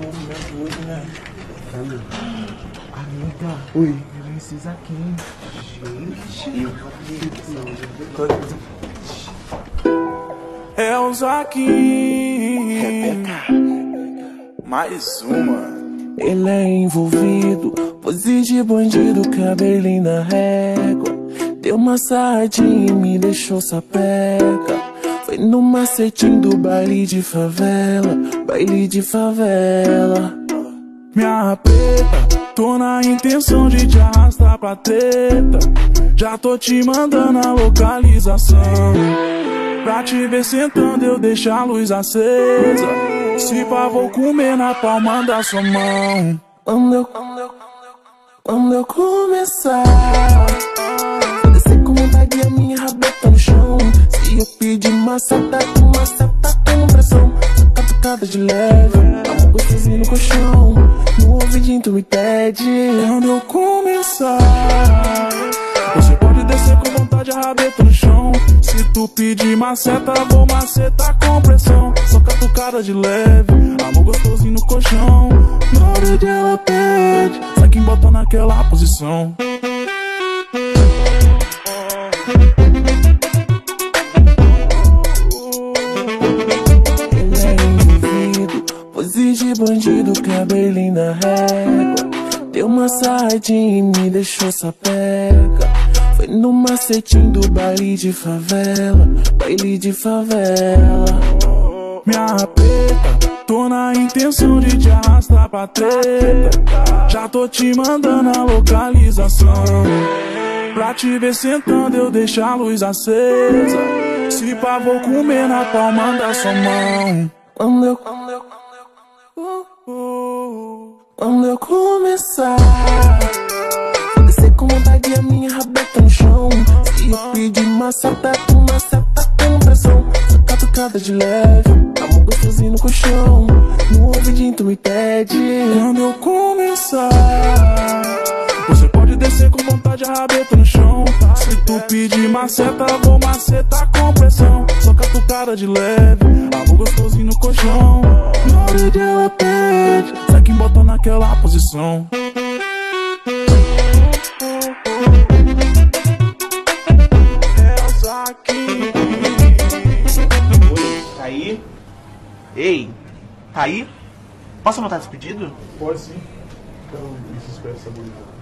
movimento hoje, né? Amiga. Amiga. Oi. Esses aqui, hein? Gente. É o Zaquim. Mais uma. Ele é envolvido, pose de bandido, cabelinho na régua. Deu uma sardinha e me deixou sapeca. No macetinho do baile de favela, baile de favela. Minha preta, tô na intenção de te arrastar pra treta. Já tô te mandando a localização. Pra te ver sentando, eu deixo a luz acesa. Se pá, vou comer na palma da sua mão. Quando eu, quando eu começar, pedir maceta, tu maceta com pressão. Só catucada de leve, amor gostosinho no colchão. No ouvidinho tu me pede. Quando eu começar, você pode descer com vontade a rabeta no chão. Se tu pedir maceta, vou macetar com pressão. Só catucada de leve, amor gostosinho no colchão. Na hora de ela pede, sai quem bota naquela posição. Bandido, cabelinho na régua. Deu uma sardinha e me deixou sapeca. Foi no macetinho do baile de favela, baile de favela. Minha preta, tô na intenção de te arrastar pra treta. Já tô te mandando a localização. Pra te ver sentando, eu deixo a luz acesa. Se pá, vou comer na palma da sua mão. Quando eu, quando eu, quando eu começar, descer com vontade a minha rabeta no chão. Se eu pedir maceta, tu maceta com pressão. Só catucada de leve, amor gostosinho no colchão. No ouvidinho tu me pede. Quando eu começar, você pode descer com vontade a rabeta no chão. Se tu pedir maceta, vou macetar com pressão. Só catucada de leve, gostosinho no colchão. Na hora de ela pede, sai quem bota naquela posição. Tá aí? Ei. Tá aí? Posso anotar despedido? Pode sim. Então, isso espera essa bonita.